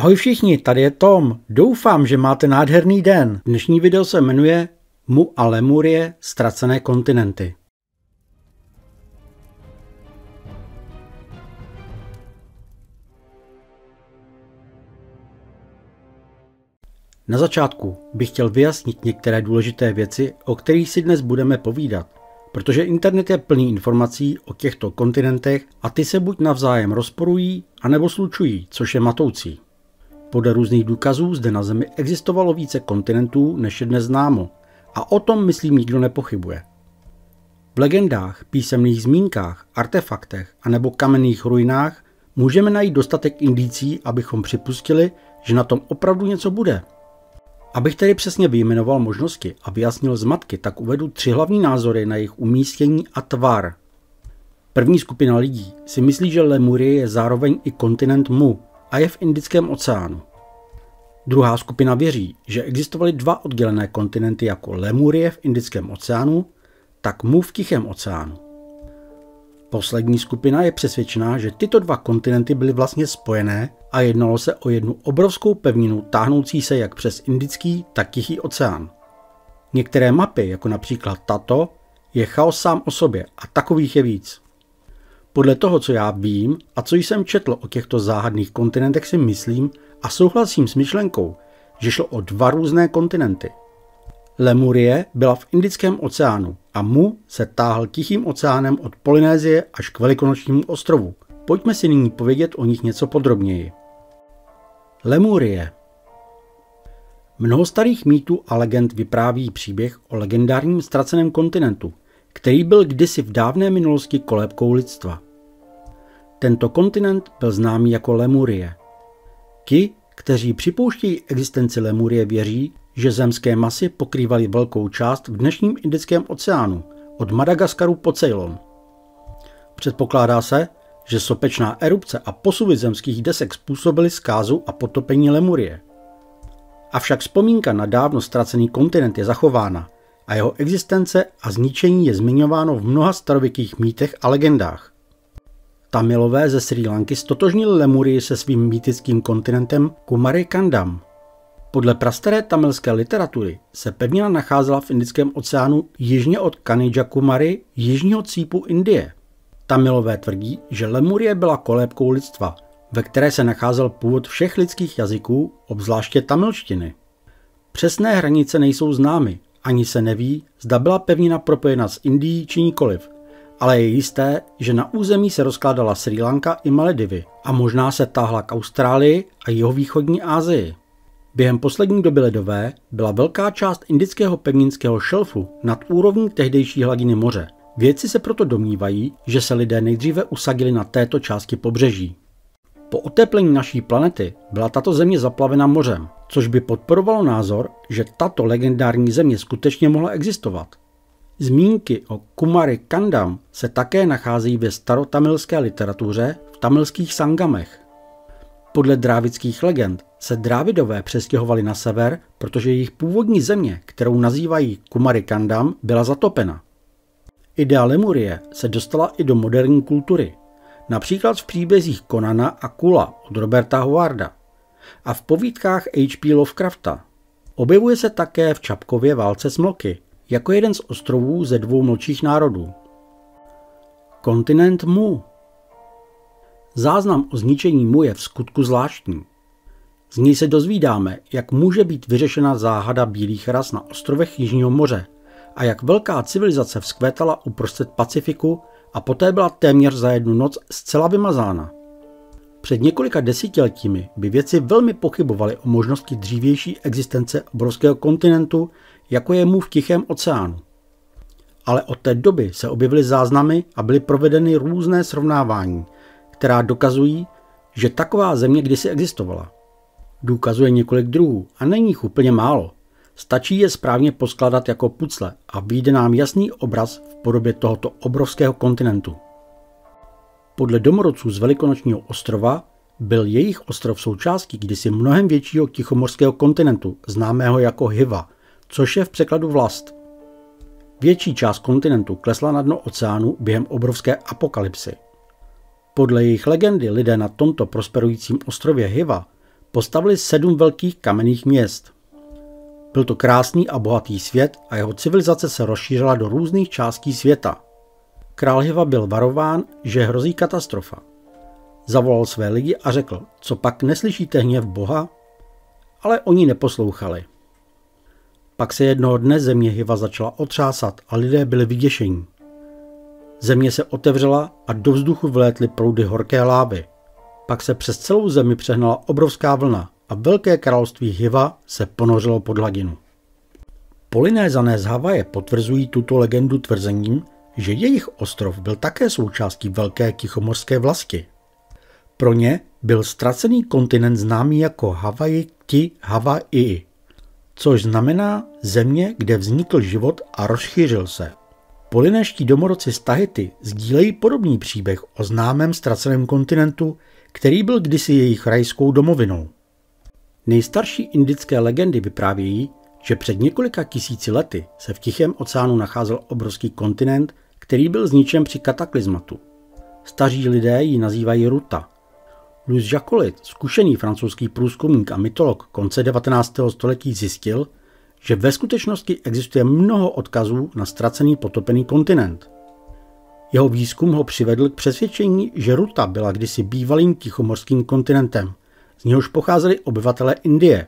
Ahoj všichni, tady je Tom. Doufám, že máte nádherný den. Dnešní video se jmenuje Mu a Lemurie ztracené kontinenty. Na začátku bych chtěl vyjasnit některé důležité věci, o kterých si dnes budeme povídat, protože internet je plný informací o těchto kontinentech a ty se buď navzájem rozporují, anebo slučují, což je matoucí. Podle různých důkazů zde na Zemi existovalo více kontinentů, než je dnes známo, a o tom, myslím, nikdo nepochybuje. V legendách, písemných zmínkách, artefaktech anebo kamenných ruinách můžeme najít dostatek indicí, abychom připustili, že na tom opravdu něco bude. Abych tedy přesně vyjmenoval možnosti a vyjasnil zmatky, tak uvedu tři hlavní názory na jejich umístění a tvar. První skupina lidí si myslí, že Lemurie je zároveň i kontinent Mu, a je v Indickém oceánu. Druhá skupina věří, že existovaly dva oddělené kontinenty jako Lemurie v Indickém oceánu, tak Mu v Tichém oceánu. Poslední skupina je přesvědčená, že tyto dva kontinenty byly vlastně spojené a jednalo se o jednu obrovskou pevninu táhnoucí se jak přes Indický, tak Tichý oceán. Některé mapy, jako například tato, je chaos sám o sobě a takových je víc. Podle toho, co já vím a co jsem četl o těchto záhadných kontinentech, si myslím a souhlasím s myšlenkou, že šlo o dva různé kontinenty. Lemurie byla v Indickém oceánu a Mu se táhl Tichým oceánem od Polynézie až k Velikonočnímu ostrovu. Pojďme si nyní povědět o nich něco podrobněji. Lemurie Mnoho starých mýtů a legend vypráví příběh o legendárním ztraceném kontinentu, který byl kdysi v dávné minulosti kolébkou lidstva. Tento kontinent byl známý jako Lemurie. Ti, kteří připouštějí existenci Lemurie, věří, že zemské masy pokrývaly velkou část v dnešním Indickém oceánu, od Madagaskaru po Ceylon. Předpokládá se, že sopečná erupce a posuvy zemských desek způsobily zkázu a potopení Lemurie. Avšak vzpomínka na dávno ztracený kontinent je zachována a jeho existence a zničení je zmiňováno v mnoha starověkých mýtech a legendách. Tamilové ze Sri Lanky stotožnili Lemurii se svým mýtickým kontinentem Kumari Kandam. Podle prastaré tamilské literatury se pevnina nacházela v Indickém oceánu jižně od Kumari, jižního cípu Indie. Tamilové tvrdí, že Lemurie byla kolébkou lidstva, ve které se nacházel původ všech lidských jazyků, obzvláště tamilštiny. Přesné hranice nejsou známy, ani se neví, zda byla pevnina propojena s Indií či nikoliv, ale je jisté, že na území se rozkládala Sri Lanka i Maledivy a možná se táhla k Austrálii a jihovýchodní Asii. Během poslední doby ledové byla velká část indického pevninského šelfu nad úrovní tehdejší hladiny moře. Vědci se proto domnívají, že se lidé nejdříve usadili na této části pobřeží. Po oteplení naší planety byla tato země zaplavena mořem, což by podporovalo názor, že tato legendární země skutečně mohla existovat. Zmínky o Kumari Kandam se také nacházejí ve starotamilské literatuře v tamilských sangamech. Podle drávických legend se drávidové přestěhovali na sever, protože jejich původní země, kterou nazývají Kumari Kandam, byla zatopena. Idea Lemurie se dostala i do moderní kultury, například v příbězích Konana a Kula od Roberta Howarda a v povídkách H.P. Lovecrafta. Objevuje se také v Čapkově válce smloky, jako jeden z ostrovů ze dvou mlčích národů. Kontinent Mu Záznam o zničení Mu je v skutku zvláštní. Z něj se dozvídáme, jak může být vyřešena záhada bílých ras na ostrovech Jižního moře a jak velká civilizace vzkvétala uprostřed Pacifiku a poté byla téměř za jednu noc zcela vymazána. Před několika desetiletími by věci velmi pochybovali o možnosti dřívější existence obrovského kontinentu, jako je mu v Tichém oceánu. Ale od té doby se objevily záznamy a byly provedeny různé srovnávání, která dokazují, že taková země kdysi existovala. Důkazuje několik druhů a není jich úplně málo. Stačí je správně poskladat jako pucle a vyjde nám jasný obraz v podobě tohoto obrovského kontinentu. Podle domorodců z Velikonočního ostrova byl jejich ostrov součástí kdysi mnohem většího tichomorského kontinentu, známého jako Hiva, což je v překladu vlast. Větší část kontinentu klesla na dno oceánu během obrovské apokalypsy. Podle jejich legendy lidé na tomto prosperujícím ostrově Hiva postavili sedm velkých kamenných měst. Byl to krásný a bohatý svět a jeho civilizace se rozšířila do různých částí světa. Král Hiva byl varován, že hrozí katastrofa. Zavolal své lidi a řekl, co pak neslyšíte hněv Boha? Ale oni neposlouchali. Pak se jednoho dne země Hiva začala otřásat a lidé byli vyděšení. Země se otevřela a do vzduchu vlétly proudy horké lávy. Pak se přes celou zemi přehnala obrovská vlna a velké království Hiva se ponořilo pod hladinu. Polinézané z Havaje potvrzují tuto legendu tvrzením, že jejich ostrov byl také součástí velké tichomorské vlasti. Pro ně byl ztracený kontinent známý jako Havaji Ti Havaii, což znamená země, kde vznikl život a rozšířil se. Polinéští domorodci z Tahiti sdílejí podobný příběh o známém ztraceném kontinentu, který byl kdysi jejich rajskou domovinou. Nejstarší indické legendy vyprávějí, že před několika tisíci lety se v Tichém oceánu nacházel obrovský kontinent, který byl zničen při kataklizmatu. Staří lidé ji nazývají Ruta. Louis Jacolit, zkušený francouzský průzkumník a mytolog konce 19. století zjistil, že ve skutečnosti existuje mnoho odkazů na ztracený potopený kontinent. Jeho výzkum ho přivedl k přesvědčení, že Ruta byla kdysi bývalým tichomorským kontinentem, z něhož pocházeli obyvatelé Indie.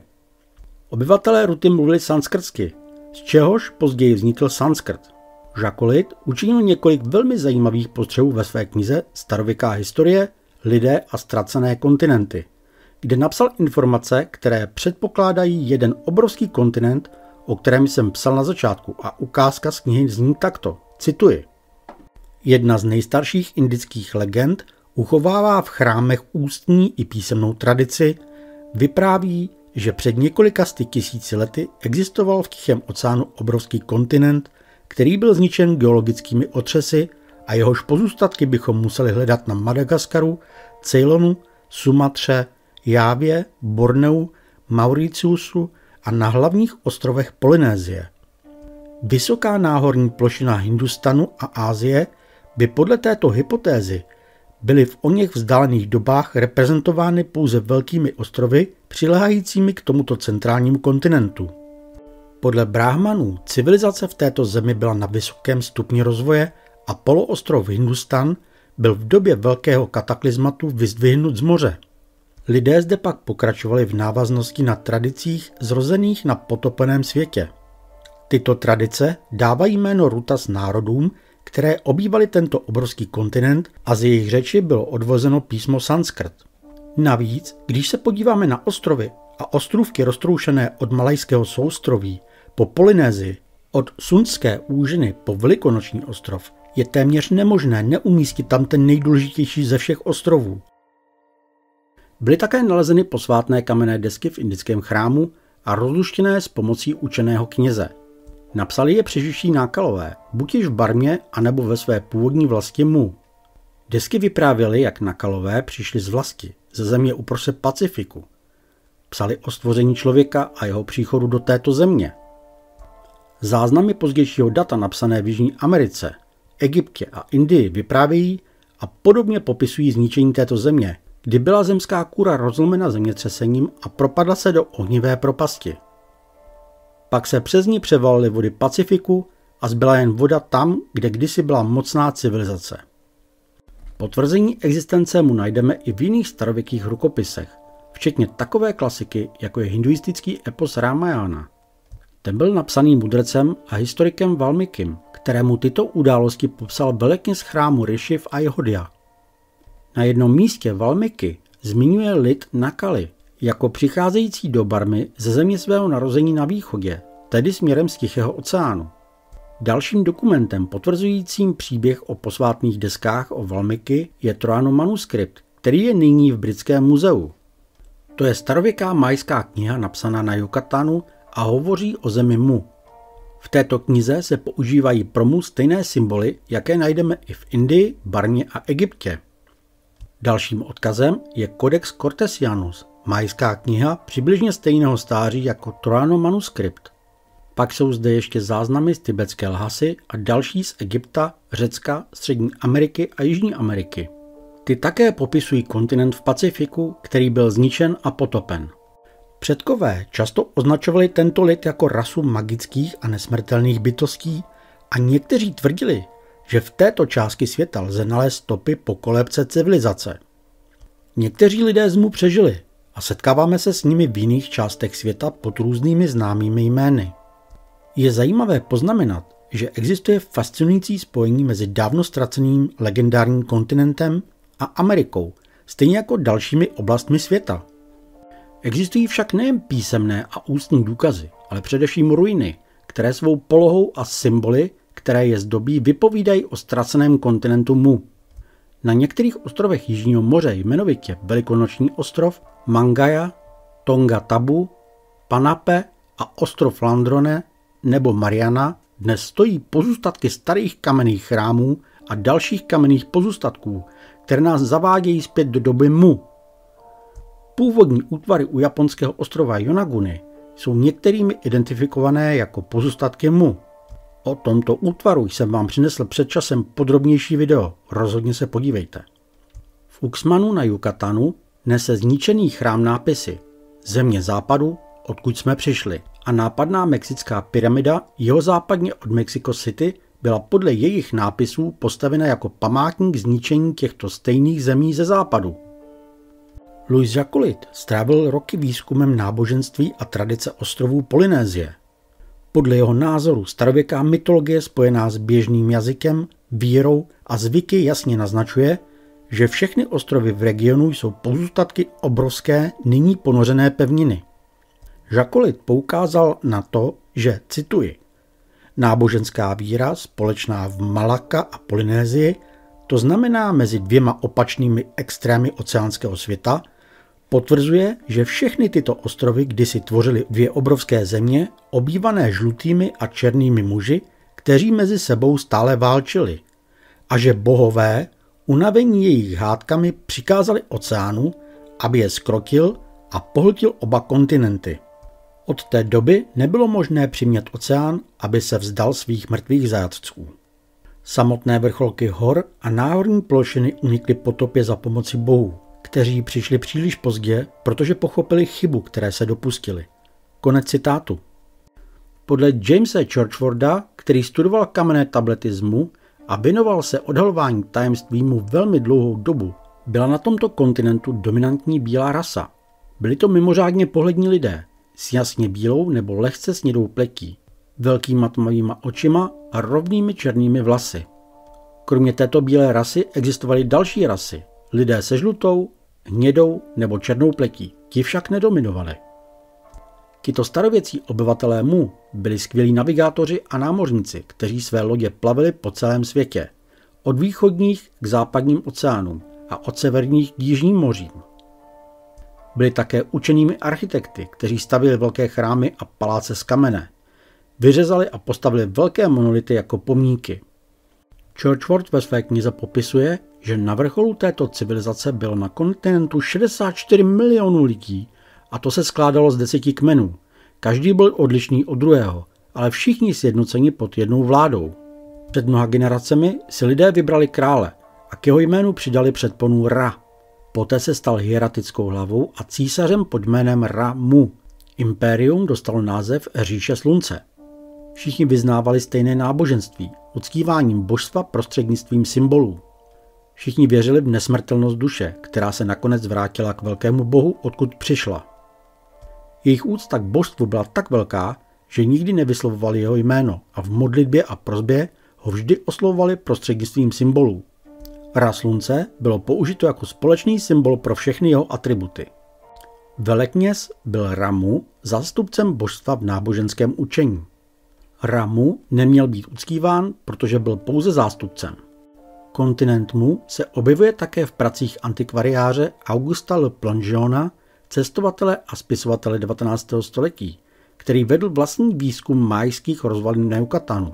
Obyvatelé Ruty mluvili sanskrtsky, z čehož později vznikl sanskrt. Žakolit učinil několik velmi zajímavých postřehů ve své knize Starověká historie, lidé a ztracené kontinenty, kde napsal informace, které předpokládají jeden obrovský kontinent, o kterém jsem psal na začátku a ukázka z knihy zní takto, cituji. Jedna z nejstarších indických legend uchovává v chrámech ústní i písemnou tradici, vypráví, že před několika sty tisíci lety existoval v Tichém oceánu obrovský kontinent, který byl zničen geologickými otřesy a jehož pozůstatky bychom museli hledat na Madagaskaru, Ceylonu, Sumatře, Jávě, Borneu, Mauriciusu a na hlavních ostrovech Polynézie. Vysoká náhorní plošina Hindustanu a Ázie by podle této hypotézy byly v oněch vzdálených dobách reprezentovány pouze velkými ostrovy přilehajícími k tomuto centrálnímu kontinentu. Podle Brahmanů civilizace v této zemi byla na vysokém stupni rozvoje a poloostrov Hindustan byl v době velkého kataklizmatu vyzdvihnut z moře. Lidé zde pak pokračovali v návaznosti na tradicích zrozených na potopeném světě. Tyto tradice dávají jméno Rutas národům, které obývaly tento obrovský kontinent a z jejich řeči bylo odvozeno písmo sanskrt. Navíc, když se podíváme na ostrovy a ostrůvky roztroušené od Malajského soustroví po Polynézii, od Sundské úžiny po Velikonoční ostrov, je téměř nemožné neumístit tam ten nejdůležitější ze všech ostrovů. Byly také nalezeny posvátné kamenné desky v indickém chrámu a rozluštěné s pomocí učeného kněze – Napsali je přežiší nákalové, buď již v Barmě, anebo ve své původní vlasti Mu. Desky vyprávěly, jak nakalové přišli z vlasti, ze země uprostřed Pacifiku. Psali o stvoření člověka a jeho příchodu do této země. Záznamy pozdějšího data napsané v Jižní Americe, Egyptě a Indii vyprávějí a podobně popisují zničení této země, kdy byla zemská kůra rozlomena zemětřesením a propadla se do ohnivé propasti. Pak se přes ní převalily vody Pacifiku a zbyla jen voda tam, kde kdysi byla mocná civilizace. Potvrzení existence mu najdeme i v jiných starověkých rukopisech, včetně takové klasiky, jako je hinduistický epos Ramayana. Ten byl napsaný mudrcem a historikem Valmikim, kterému tyto události popsal velekněz chrámu Rishi v Ayodhya. Na jednom místě Valmiky zmiňuje lid Nakali, jako přicházející do Barmy ze země svého narození na východě, tedy směrem z Tichého oceánu. Dalším dokumentem potvrzujícím příběh o posvátných deskách o Valmiky je Troano manuskript, který je nyní v Britském muzeu. To je starověká majská kniha napsaná na Yucatanu a hovoří o zemi Mu. V této knize se používají pro Mu stejné symboly, jaké najdeme i v Indii, Barmě a Egyptě. Dalším odkazem je Codex Cortesianus, Majská kniha přibližně stejného stáří jako Troano manuskript. Pak jsou zde ještě záznamy z tibetské Lhasy a další z Egypta, Řecka, Střední Ameriky a Jižní Ameriky. Ty také popisují kontinent v Pacifiku, který byl zničen a potopen. Předkové často označovali tento lid jako rasu magických a nesmrtelných bytostí a někteří tvrdili, že v této části světa lze nalézt stopy po kolebce civilizace. Někteří lidé z mu přežili a setkáváme se s nimi v jiných částech světa pod různými známými jmény. Je zajímavé poznamenat, že existuje fascinující spojení mezi dávno ztraceným legendárním kontinentem a Amerikou, stejně jako dalšími oblastmi světa. Existují však nejen písemné a ústní důkazy, ale především ruiny, které svou polohou a symboly, které je zdobí, vypovídají o ztraceném kontinentu Mu. Na některých ostrovech Jižního moře, jmenovitě Velikonoční ostrov, Mangaya, Tonga Tabu, Panape a ostrov Landrone nebo Mariana, dnes stojí pozůstatky starých kamenných chrámů a dalších kamenných pozůstatků, které nás zavádějí zpět do doby Mu. Původní útvary u japonského ostrova Yonaguni jsou některými identifikované jako pozůstatky Mu. O tomto útvaru jsem vám přinesl před časem podrobnější video, rozhodně se podívejte. V Uxmanu na Yucatanu nese zničený chrám nápisy Země západu, odkud jsme přišli a nápadná mexická pyramida západně od Mexico City byla podle jejich nápisů postavena jako památník zničení těchto stejných zemí ze západu. Louis Jacolit strávil roky výzkumem náboženství a tradice ostrovů Polynézie. Podle jeho názoru starověká mytologie spojená s běžným jazykem, vírou a zvyky jasně naznačuje, že všechny ostrovy v regionu jsou pozůstatky obrovské, nyní ponořené pevniny. Žakolit poukázal na to, že, cituji, náboženská víra společná v Malaka a Polynézii, to znamená mezi dvěma opačnými extrémy oceánského světa, potvrzuje, že všechny tyto ostrovy kdysi tvořily dvě obrovské země, obývané žlutými a černými muži, kteří mezi sebou stále válčili, a že bohové, unavení jejich hádkami, přikázali oceánu, aby je skrotil a pohltil oba kontinenty. Od té doby nebylo možné přimět oceán, aby se vzdal svých mrtvých zajatců. Samotné vrcholky hor a náhorní plošiny unikly potopě za pomoci bohů, kteří přišli příliš pozdě, protože pochopili chybu, které se dopustili. Konec citátu. Podle Jamesa Churchwarda, který studoval kamenné tablety z Mu a věnoval se odhalování tajemství mu velmi dlouhou dobu, byla na tomto kontinentu dominantní bílá rasa. Byli to mimořádně pohlední lidé, s jasně bílou nebo lehce snědou pletí, velkýma tmavýma očima a rovnými černými vlasy. Kromě této bílé rasy existovaly další rasy, lidé se žlutou, hnědou nebo černou pletí, ti však nedominovali. Tito starověcí obyvatelé Mu byli skvělí navigátoři a námořníci, kteří své lodě plavili po celém světě, od východních k západním oceánům a od severních k jižním mořím. Byli také učenými architekty, kteří stavili velké chrámy a paláce z kamene. Vyřezali a postavili velké monolity jako pomníky. Churchward ve své knize popisuje, že na vrcholu této civilizace bylo na kontinentu 64 milionů lidí a to se skládalo z deseti kmenů. Každý byl odlišný od druhého, ale všichni sjednoceni pod jednou vládou. Před mnoha generacemi si lidé vybrali krále a k jeho jménu přidali předponu Ra, Poté se stal hieratickou hlavou a císařem pod jménem Ra-Mu. Impérium dostalo název Říše slunce. Všichni vyznávali stejné náboženství, uctíváním božstva prostřednictvím symbolů. Všichni věřili v nesmrtelnost duše, která se nakonec vrátila k velkému bohu, odkud přišla. Jejich úcta k božstvu byla tak velká, že nikdy nevyslovovali jeho jméno a v modlitbě a prozbě ho vždy oslovovali prostřednictvím symbolů. Ra slunce bylo použito jako společný symbol pro všechny jeho atributy. Velekněz byl Ramu zástupcem božstva v náboženském učení. Ramu neměl být uctíván, protože byl pouze zástupcem. Kontinent Mu se objevuje také v pracích antikvariáře Augusta Le Plongeona, cestovatele a spisovatele 19. století, který vedl vlastní výzkum majských rozvalin na Yucatanu.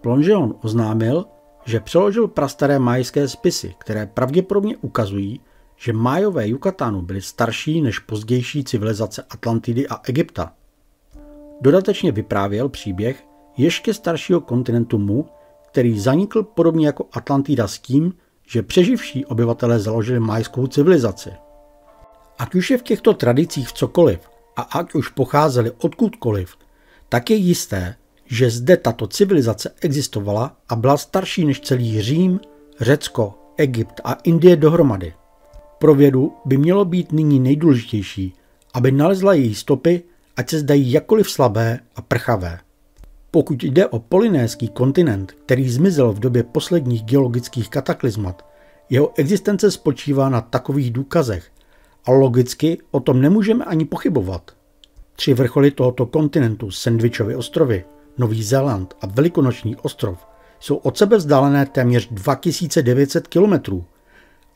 Plongeon oznámil, že přeložil prastaré majské spisy, které pravděpodobně ukazují, že májové Yucatánu byly starší než pozdější civilizace Atlantidy a Egypta. Dodatečně vyprávěl příběh ještě staršího kontinentu Mu, který zanikl podobně jako Atlantida s tím, že přeživší obyvatelé založili majskou civilizaci. Ať už je v těchto tradicích v cokoliv a ať už pocházeli odkudkoliv, tak je jisté, že zde tato civilizace existovala a byla starší než celý Řím, Řecko, Egypt a Indie dohromady. Pro vědu by mělo být nyní nejdůležitější, aby nalezla její stopy, ať se zdají jakkoliv slabé a prchavé. Pokud jde o polinéský kontinent, který zmizel v době posledních geologických kataklizmat, jeho existence spočívá na takových důkazech a logicky o tom nemůžeme ani pochybovat. Tři vrcholy tohoto kontinentu, Sandwichovy ostrovy, Nový Zéland a Velikonoční ostrov, jsou od sebe vzdálené téměř 2900 kilometrů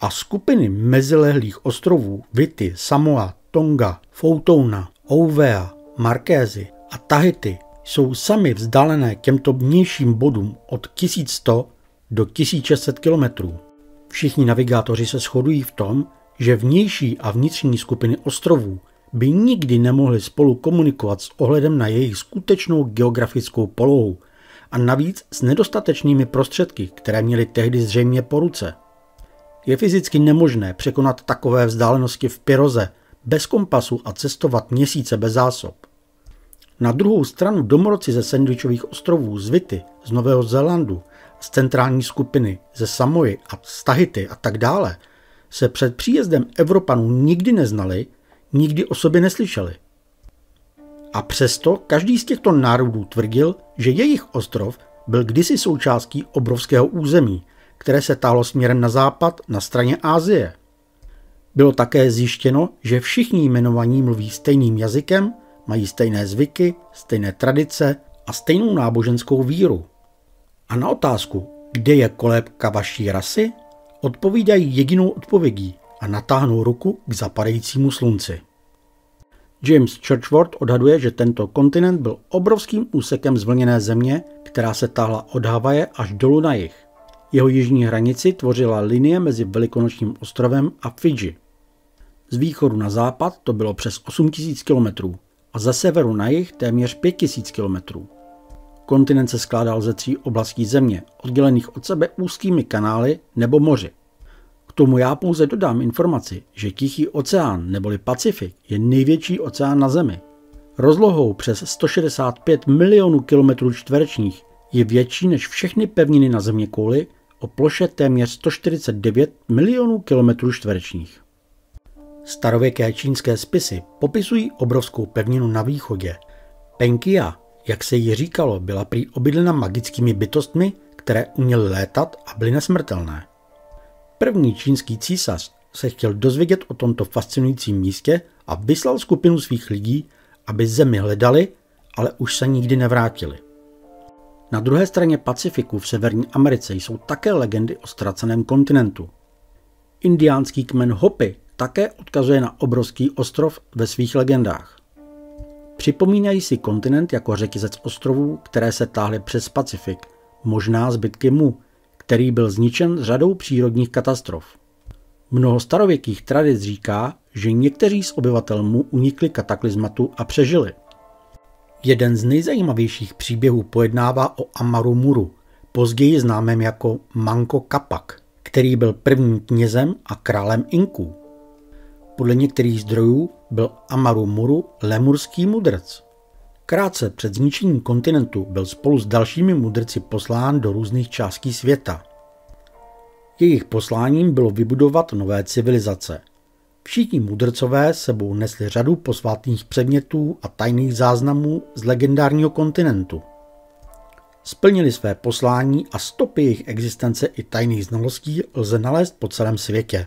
a skupiny mezilehlých ostrovů Vity, Samoa, Tonga, Foutona, Ouvea, Markézy a Tahiti jsou sami vzdálené těmto vnějším bodům od 1100 do 1600 kilometrů. Všichni navigátoři se shodují v tom, že vnější a vnitřní skupiny ostrovů by nikdy nemohly spolu komunikovat s ohledem na jejich skutečnou geografickou polohu a navíc s nedostatečnými prostředky, které měly tehdy zřejmě po ruce. Je fyzicky nemožné překonat takové vzdálenosti v Piroze, bez kompasu a cestovat měsíce bez zásob. Na druhou stranu domorodci ze Sandwichových ostrovů z Vity, z Nového Zélandu, z centrální skupiny, ze Samoy a z Tahiti a tak dále, se před příjezdem Evropanů nikdy neznali, nikdy o sobě neslyšeli. A přesto každý z těchto národů tvrdil, že jejich ostrov byl kdysi součástí obrovského území, které se táhlo směrem na západ na straně Ázie. Bylo také zjištěno, že všichni jmenovaní mluví stejným jazykem, mají stejné zvyky, stejné tradice a stejnou náboženskou víru. A na otázku, kde je kolébka vaší rasy, odpovídají jedinou odpovědí a natáhnou ruku k zapadajícímu slunci. James Churchward odhaduje, že tento kontinent byl obrovským úsekem zvlněné země, která se táhla od Havaje až dolů na jih. Jeho jižní hranici tvořila linie mezi Velikonočním ostrovem a Fidži. Z východu na západ to bylo přes 8000 km a ze severu na jih téměř 5000 km. Kontinent se skládal ze tří oblastí země, oddělených od sebe úzkými kanály nebo moři. K tomu já pouze dodám informaci, že Tichý oceán neboli Pacifik je největší oceán na Zemi. Rozlohou přes 165 milionů kilometrů čtverečních je větší než všechny pevniny na země kouli o ploše téměř 149 milionů kilometrů čtverečních. Starověké čínské spisy popisují obrovskou pevninu na východě. Penkia, jak se jí říkalo, byla prý obydlena magickými bytostmi, které uměly létat a byly nesmrtelné. První čínský císař se chtěl dozvědět o tomto fascinujícím místě a vyslal skupinu svých lidí, aby zemi hledali, ale už se nikdy nevrátili. Na druhé straně Pacifiku v Severní Americe jsou také legendy o ztraceném kontinentu. Indiánský kmen Hopi také odkazuje na obrovský ostrov ve svých legendách. Připomínají si kontinent jako řetězec ostrovů, které se táhly přes Pacifik, možná zbytky mu, který byl zničen řadou přírodních katastrof. Mnoho starověkých tradic říká, že někteří z obyvatel mu unikli kataklizmatu a přežili. Jeden z nejzajímavějších příběhů pojednává o Amaru Muru, později známém jako Manko Kapak, který byl prvním knězem a králem Inků. Podle některých zdrojů byl Amaru Muru lemurský mudrc. Krátce před zničením kontinentu byl spolu s dalšími mudrci poslán do různých částí světa. Jejich posláním bylo vybudovat nové civilizace. Všichni mudrcové sebou nesli řadu posvátných předmětů a tajných záznamů z legendárního kontinentu. Splnili své poslání a stopy jejich existence i tajných znalostí lze nalézt po celém světě.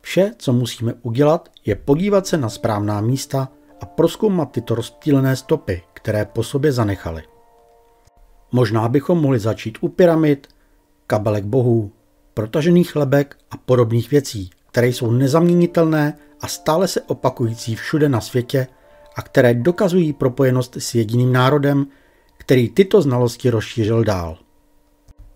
Vše, co musíme udělat, je podívat se na správná místa a proskoumat tyto rozptýlené stopy, které po sobě zanechali. Možná bychom mohli začít u pyramid, kabelek bohů, protažených lebek a podobných věcí, které jsou nezaměnitelné a stále se opakující všude na světě a které dokazují propojenost s jediným národem, který tyto znalosti rozšířil dál.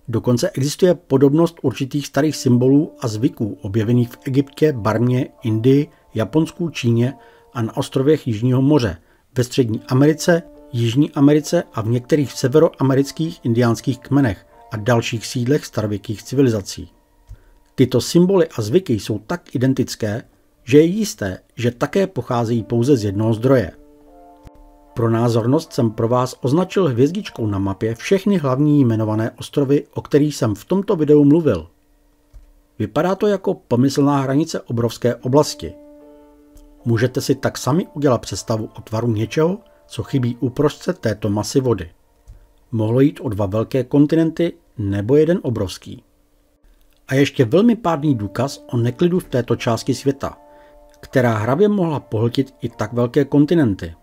Dokonce existuje podobnost určitých starých symbolů a zvyků objevených v Egyptě, Barmě, Indii, Japonsku, Číně a na ostrovech Jižního moře, ve Střední Americe, Jižní Americe a v některých severoamerických indiánských kmenech a dalších sídlech starověkých civilizací. Tyto symboly a zvyky jsou tak identické, že je jisté, že také pocházejí pouze z jednoho zdroje. Pro názornost jsem pro vás označil hvězdičkou na mapě všechny hlavní jmenované ostrovy, o kterých jsem v tomto videu mluvil. Vypadá to jako pomyslná hranice obrovské oblasti. Můžete si tak sami udělat představu o tvaru něčeho, co chybí uprostřed této masy vody. Mohlo jít o dva velké kontinenty nebo jeden obrovský. A ještě velmi pádný důkaz o neklidu v této části světa, která hravě mohla pohltit i tak velké kontinenty.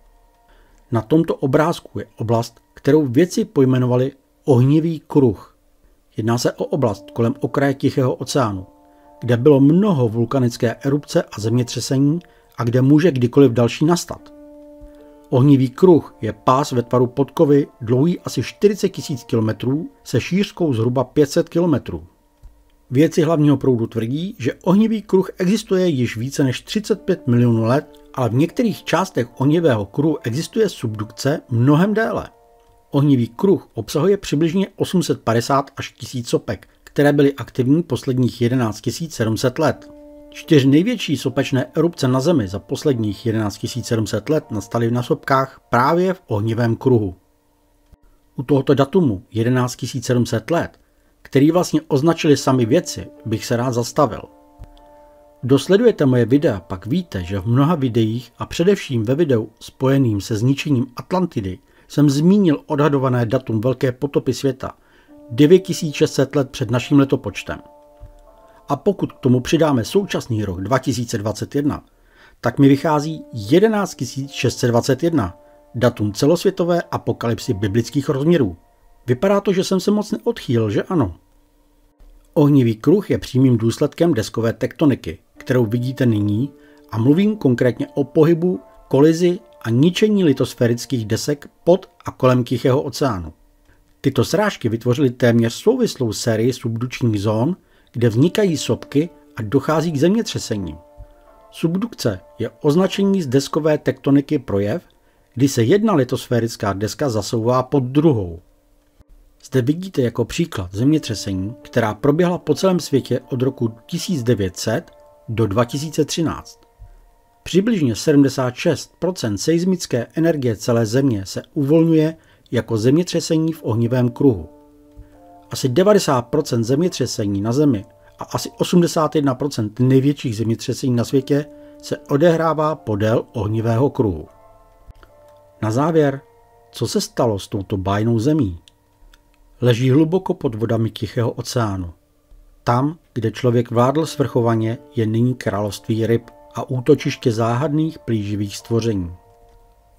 Na tomto obrázku je oblast, kterou věci pojmenovali ohnivý kruh. Jedná se o oblast kolem okraje Tichého oceánu, kde bylo mnoho vulkanické erupce a zemětřesení a kde může kdykoliv další nastat. Ohnivý kruh je pás ve tvaru podkovy dlouhý asi 40 000 km se šířkou zhruba 500 km. Věci hlavního proudu tvrdí, že ohnivý kruh existuje již více než 35 milionů let, ale v některých částech ohnivého kruhu existuje subdukce mnohem déle. Ohnivý kruh obsahuje přibližně 850 až 1000 sopek, které byly aktivní posledních 11 700 let. Čtyři největší sopečné erupce na Zemi za posledních 11 700 let nastaly na sopkách právě v ohnivém kruhu. U tohoto datumu 11 700 let, který vlastně označili sami věci, bych se rád zastavil. Kdo sledujete moje videa, pak víte, že v mnoha videích a především ve videu spojeným se zničením Atlantidy jsem zmínil odhadované datum velké potopy světa 9600 let před naším letopočtem. A pokud k tomu přidáme současný rok 2021, tak mi vychází 11621, datum celosvětové apokalypsy biblických rozměrů. Vypadá to, že jsem se moc neodchýlil, že ano? Ohnivý kruh je přímým důsledkem deskové tektoniky, kterou vidíte nyní a mluvím konkrétně o pohybu, kolizi a ničení litosférických desek pod a kolem Tichého oceánu. Tyto srážky vytvořily téměř souvislou sérii subdučních zón, kde vznikají sopky a dochází k zemětřesením. Subdukce je označení z deskové tektoniky projev, kdy se jedna litosférická deska zasouvá pod druhou. Zde vidíte jako příklad zemětřesení, která proběhla po celém světě od roku 1900 do 2013. Přibližně 76% seismické energie celé Země se uvolňuje jako zemětřesení v ohnivém kruhu. Asi 90 zemětřesení na Zemi a asi 81% největších zemětřesení na světě se odehrává podél ohnivého kruhu. Na závěr, co se stalo s touto bájnou zemí? Leží hluboko pod vodami Tichého oceánu. Tam, kde člověk vládl svrchovaně, je nyní království ryb a útočiště záhadných plíživých stvoření.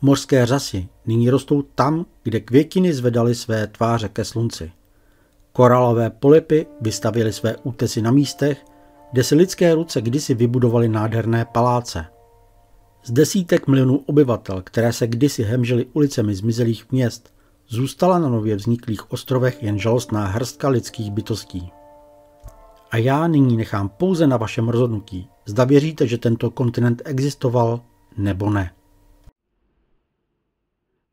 Mořské řasy nyní rostou tam, kde květiny zvedaly své tváře ke slunci. Koralové polipy vystavily své útesy na místech, kde si lidské ruce kdysi vybudovaly nádherné paláce. Z desítek milionů obyvatel, které se kdysi hemžely ulicemi zmizelých měst, zůstala na nově vzniklých ostrovech jen žalostná hrstka lidských bytostí. A já nyní nechám pouze na vašem rozhodnutí, zda věříte, že tento kontinent existoval nebo ne.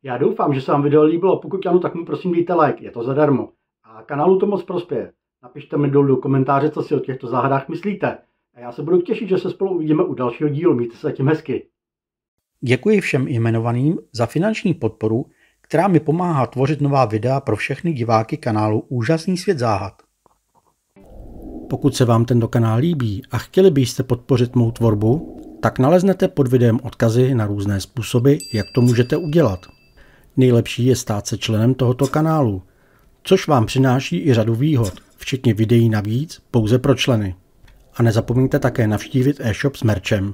Já doufám, že se vám video líbilo, pokud ano, tak mi prosím dejte like, je to zadarmo. A kanálu to moc prospěje. Napište mi dolů do komentáře, co si o těchto záhadách myslíte. A já se budu těšit, že se spolu uvidíme u dalšího dílu. Mějte se tím hezky. Děkuji všem jmenovaným za finanční podporu, která mi pomáhá tvořit nová videa pro všechny diváky kanálu Úžasný svět záhad. Pokud se vám tento kanál líbí a chtěli byste podpořit mou tvorbu, tak naleznete pod videem odkazy na různé způsoby, jak to můžete udělat. Nejlepší je stát se členem tohoto kanálu, což vám přináší i řadu výhod, včetně videí navíc pouze pro členy. A nezapomeňte také navštívit e-shop s merčem.